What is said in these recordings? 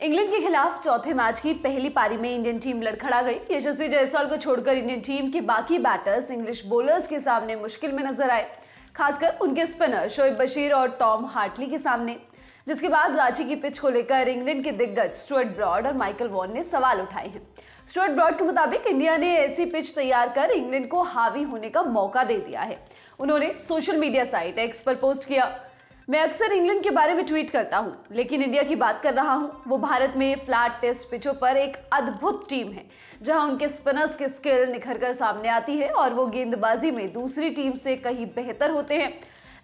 England के खिलाफ चौथे मैच की पहली पारी में इंडियन टीम लड़खड़ा गई। यशस्वी जायसवाल को छोड़कर इंडियन टीम के बाकी बैटर्स इंग्लिश बोलर्स के सामने मुश्किल में नज़र आए, खासकर उनके स्पिनर शोएब बशीर और टॉम हार्टली के सामने। जिसके बाद रांची की पिच को लेकर इंग्लैंड के दिग्गज स्टुअर्ट ब्रॉड और माइकल वॉन ने सवाल उठाए हैं। स्टुअर्ट ब्रॉड के मुताबिक इंडिया ने ऐसी पिच तैयार कर इंग्लैंड को हावी होने का मौका दे दिया है। उन्होंने सोशल मीडिया साइट एक्स पर पोस्ट किया। मैं अक्सर इंग्लैंड के बारे में ट्वीट करता हूँ, लेकिन इंडिया की बात कर रहा हूँ, वो भारत में फ्लैट टेस्ट पिचों पर एक अद्भुत टीम है, जहाँ उनके स्पिनर्स की स्किल निखर कर सामने आती है और वो गेंदबाजी में दूसरी टीम से कहीं बेहतर होते हैं।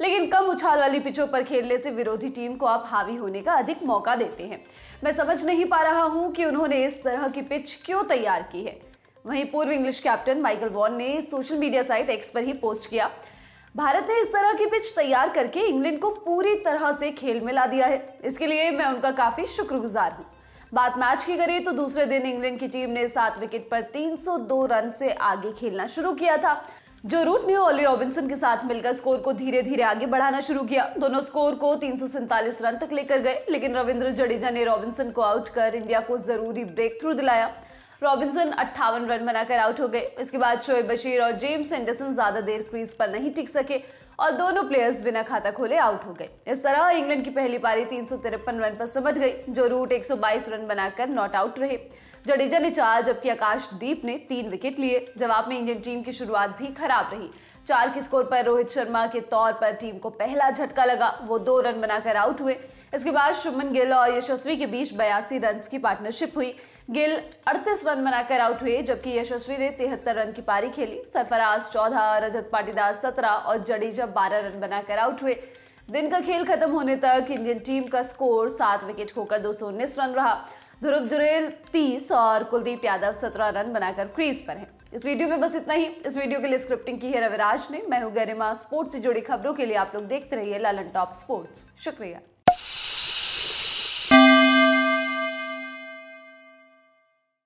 लेकिन कम उछाल वाली पिचों पर खेलने से विरोधी टीम को आप हावी होने का अधिक मौका देते हैं। मैं समझ नहीं पा रहा हूँ कि उन्होंने इस तरह की पिच क्यों तैयार की है। वहीं पूर्व इंग्लिश कैप्टन माइकल वॉन ने सोशल मीडिया साइट एक्स पर ही पोस्ट किया। भारत ने इस तरह की पिच तैयार करके इंग्लैंड को पूरी तरह से खेल में ला दिया है। इसके लिए मैं उनका काफ़ी शुक्रगुजार हूँ। बात मैच की करें तो दूसरे दिन इंग्लैंड की टीम ने सात विकेट पर 302 रन से आगे खेलना शुरू किया था, जो रूट ने ओली रॉबिन्सन के साथ मिलकर स्कोर को धीरे धीरे आगे बढ़ाना शुरू किया। दोनों स्कोर को तीन सौ सैंतालीस रन तक लेकर गए, लेकिन रविंद्र जडेजा ने रॉबिन्सन को आउट कर इंडिया को ज़रूरी ब्रेक थ्रू दिलाया। रॉबिन्सन अट्ठावन रन बनाकर आउट हो गए। इसके बाद शोएब बशीर और जेम्स एंडरसन ज़्यादा देर क्रीज पर नहीं टिक सके। और दोनों प्लेयर्स बिना खाता खोले आउट हो गए। इस तरह इंग्लैंड की पहली पारी तीन सौ तिरपन रन पर समझ गई, जो रूट 122 रन बनाकर नॉट आउट रहे। जडेजा ने चार, जबकि आकाशदीप ने तीन विकेट लिए। जवाब में इंडियन टीम की शुरुआत भी खराब रही। चार के स्कोर पर रोहित शर्मा के तौर पर टीम को पहला झटका लगा। वो दो रन बनाकर आउट हुए। इसके बाद शुभमन गिल और यशस्वी के बीच बयासी रन की पार्टनरशिप हुई। गिल 38 रन बनाकर आउट हुए, जबकि यशस्वी ने तिहत्तर रन की पारी खेली। सरफराज चौदह रजत पाटीदार सत्रह और जडेजा बारह रन बनाकर आउट हुए। दिन का खेल खत्म होने तक इंडियन टीम का स्कोर सात विकेट खोकर दो रन रहा। ध्रुव जुरेल तीस और कुलदीप यादव सत्रह रन बनाकर क्रीज पर हैं। इस वीडियो में बस इतना ही। इस वीडियो के लिए स्क्रिप्टिंग की है रविराज ने। मैं हूँ गरिमा। स्पोर्ट्स से जुड़ी खबरों के लिए आप लोग देखते रहिए लालन टॉप स्पोर्ट्स। शुक्रिया।